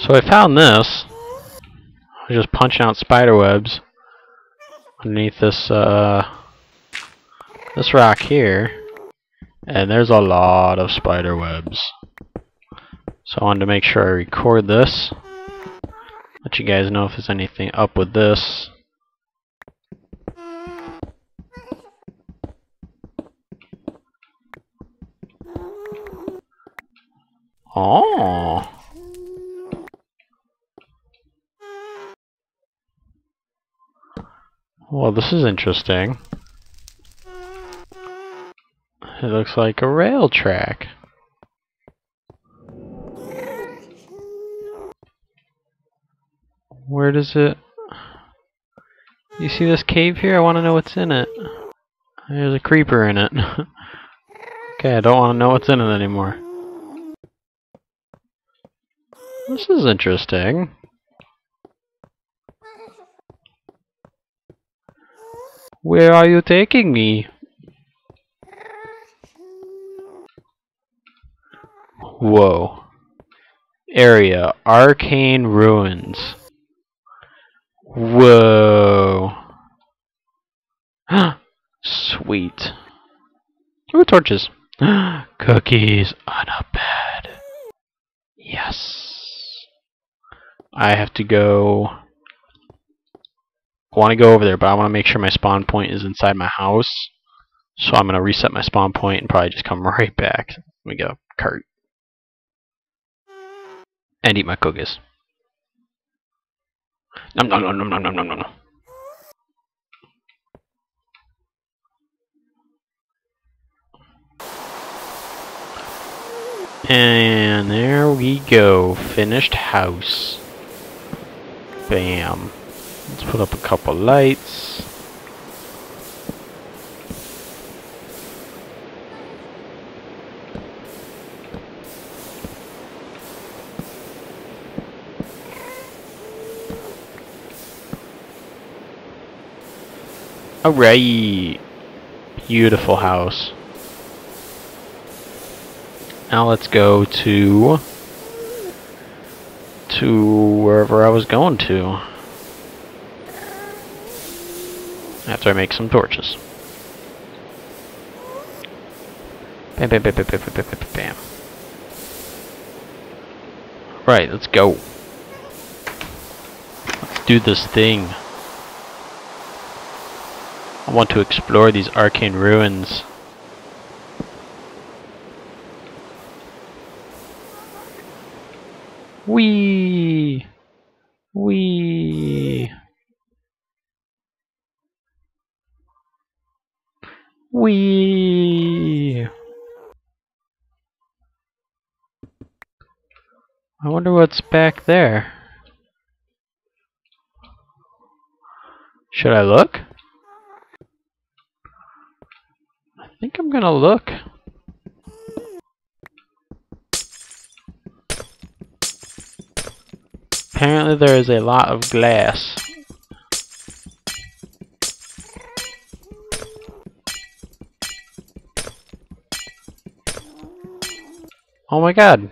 So I found this. I was just punching out spider webs underneath this uh this rock here. And there's a lot of spider webs. So I wanted to make sure I record this. Let you guys know if there's anything up with this. Oh. Well, this is interesting. It looks like a rail track. Where does it... You see this cave here? I want to know what's in it. There's a creeper in it. okay, I don't want to know what's in it anymore. This is interesting. Where are you taking me? Whoa. Area. Arcane Ruins. Whoa. Sweet. Ooh, torches. Cookies on a bed. Yes. I have to go... I want to go over there, but I want to make sure my spawn point is inside my house. So I'm going to reset my spawn point and probably just come right back. Let me go. Cart. And eat my cookies. Nom nom nom nom nom nom nom nom. And there we go. Finished house. Bam. Let's put up a couple lights. Alright. Beautiful house. Now let's go to to wherever I was going to. after I make some torches. Bam, bam, bam, bam, bam, bam, bam, bam. Right, let's go. Let's do this thing. I want to explore these arcane ruins. Wee! Wee! Wee. I wonder what's back there. Should I look? I think I'm gonna look. Apparently there is a lot of glass. Oh my god.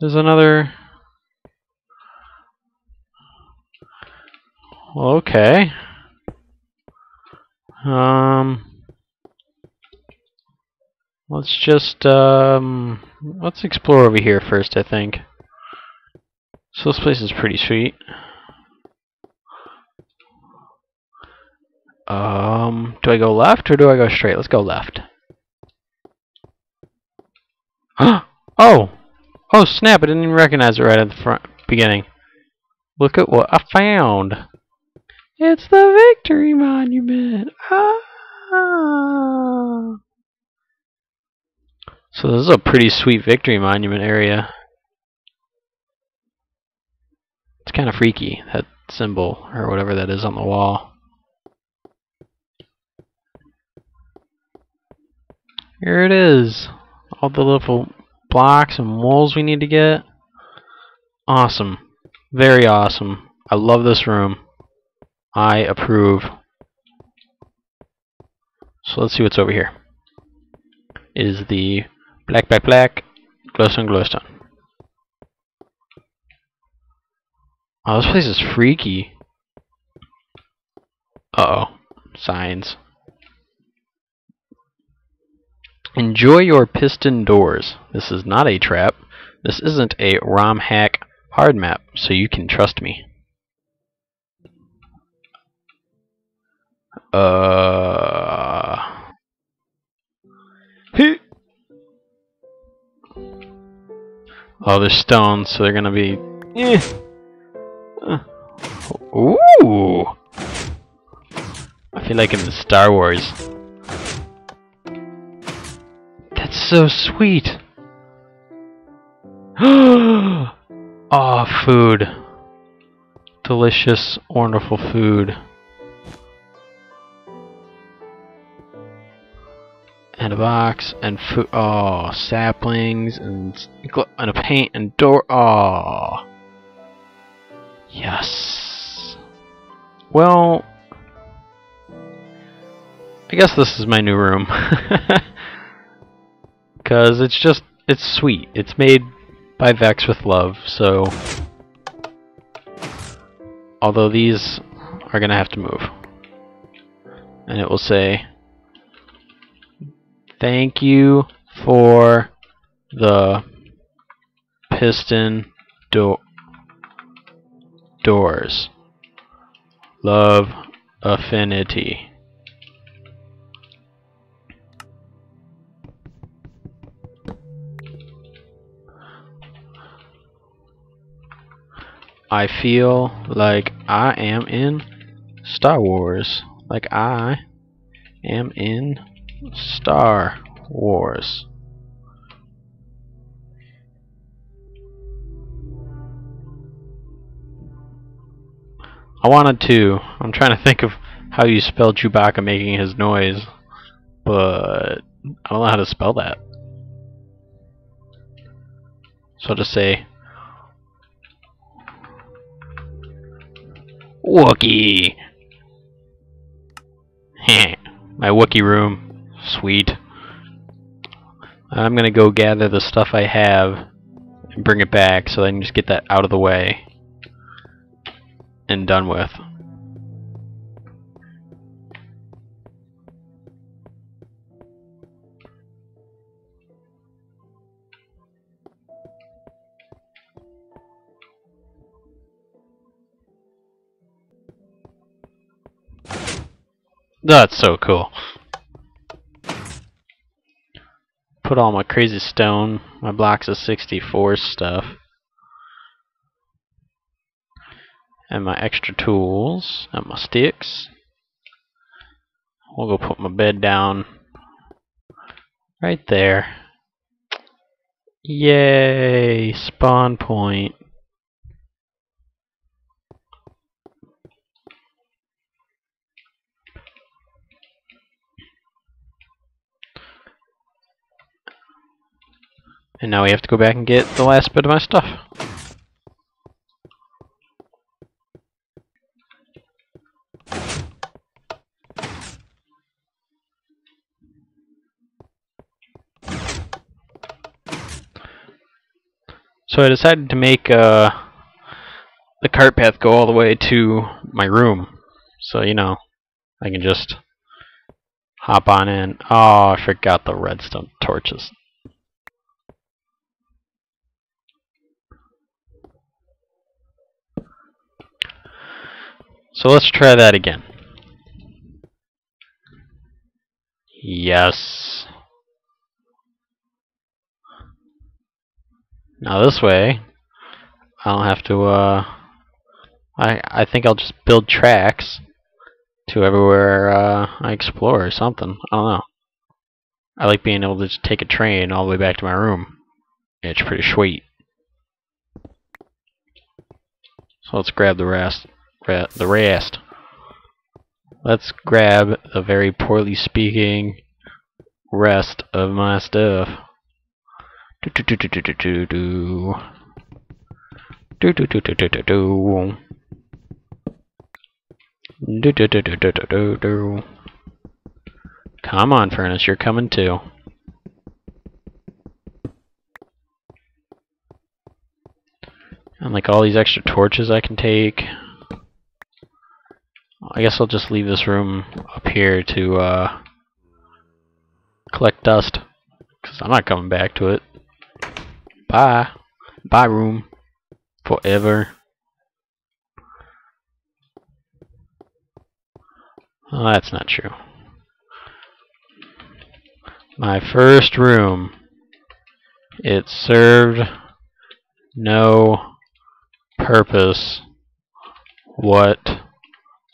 There's another... Okay. Um... Let's just, um... Let's explore over here first, I think. So this place is pretty sweet. Um, do I go left or do I go straight? Let's go left. oh! Oh snap, I didn't even recognize it right at the front beginning. Look at what I found. It's the Victory Monument. Ah! So this is a pretty sweet Victory Monument area. It's kind of freaky, that symbol, or whatever that is on the wall. Here it is. All the little blocks and walls we need to get. Awesome. Very awesome. I love this room. I approve. So let's see what's over here. Is the black, black, black, glowstone, glowstone. Oh, this place is freaky. Uh oh. Signs. Enjoy your piston doors. This is not a trap. This isn't a ROM hack hard map, so you can trust me. Uh. Oh, they're stones, so they're gonna be. Eh. Uh. Ooh. I feel like in the Star Wars. So sweet. oh, food. Delicious, wonderful food. And a box and food. Oh, ah, saplings and and a paint and door. Oh, yes. Well, I guess this is my new room. Because it's just, it's sweet. It's made by Vechs with love, so... Although these are going to have to move. And it will say, Thank you for the piston do doors. Love affinity. I feel like I am in Star Wars. Like I am in Star Wars. I wanted to. I'm trying to think of how you spell Chewbacca making his noise, but I don't know how to spell that. So just say Wookie! My Wookie room. Sweet. I'm gonna go gather the stuff I have and bring it back so I can just get that out of the way and done with. That's so cool. Put all my crazy stone, my blocks of 64 stuff. And my extra tools, and my sticks. We'll go put my bed down right there. Yay! Spawn point. And now we have to go back and get the last bit of my stuff. So I decided to make uh, the cart path go all the way to my room. So, you know, I can just hop on in. Oh, I forgot the redstone torches. So let's try that again. Yes. Now this way, I don't have to, uh, I, I think I'll just build tracks to everywhere uh, I explore or something. I don't know. I like being able to just take a train all the way back to my room. It's pretty sweet. So let's grab the rest the rest. Let's grab the very poorly speaking rest of my stuff. Do do do do do do do. Do do do do do do do. Do do do do do do do do. Come on, furnace, you're coming too. And like all these extra torches I can take. I guess I'll just leave this room up here to uh, collect dust. Because I'm not coming back to it. Bye. Bye room. Forever. That's not true. My first room. It served no purpose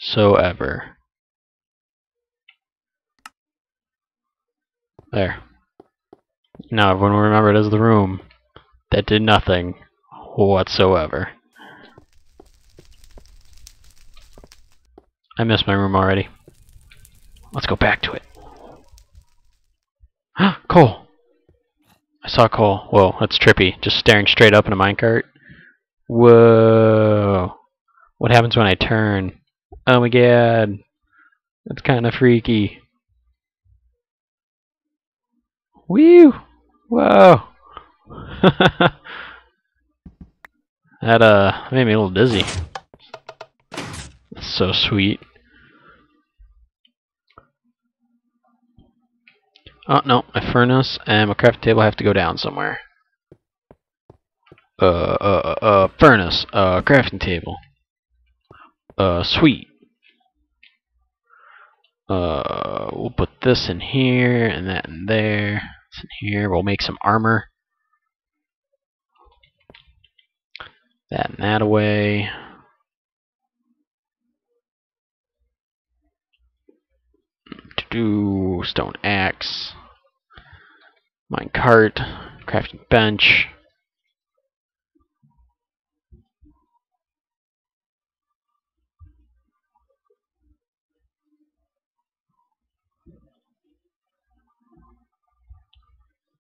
whatsoever. There. Now everyone will remember it as the room that did nothing whatsoever. I missed my room already. Let's go back to it. Ah, coal! I saw coal. Whoa, that's trippy. Just staring straight up in a minecart. Whoa. What happens when I turn? Oh my god. That's kind of freaky. Whew! Whoa! that uh made me a little dizzy. That's so sweet. Oh no, my furnace and my crafting table have to go down somewhere. Uh, uh, uh, uh furnace, uh, crafting table. Uh, sweet. Uh, we'll put this in here and that in there. This in here. We'll make some armor. That and that away. To do stone axe. Mine cart. Crafting bench.